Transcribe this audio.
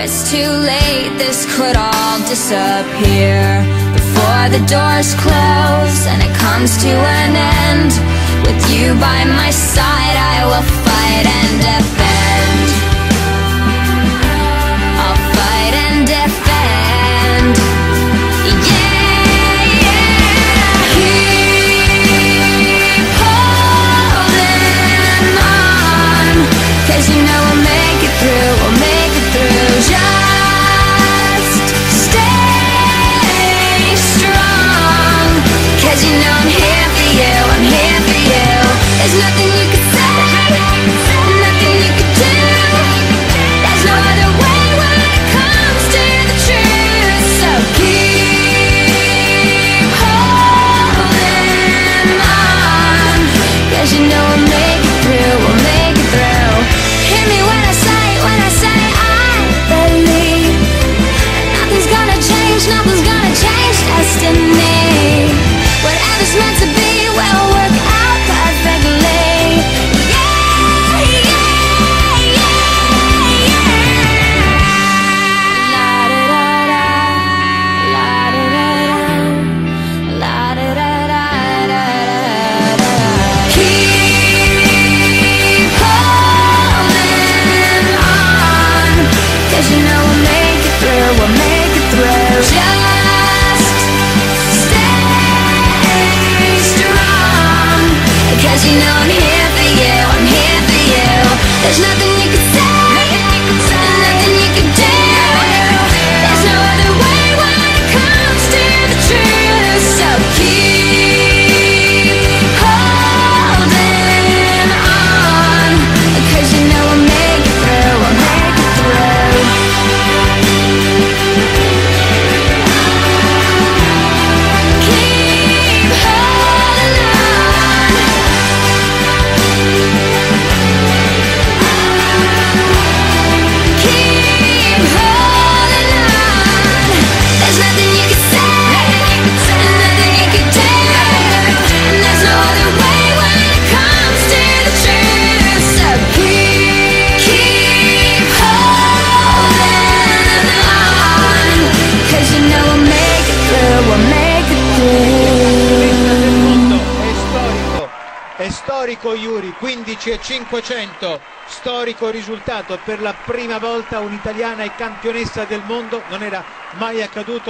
it's too late. This could all disappear Before the doors close and it comes to an end. With you by my side I will fight and defend. storico Iuri, 15 e 500, storico risultato, per la prima volta un'italiana è campionessa del mondo, non era mai accaduto.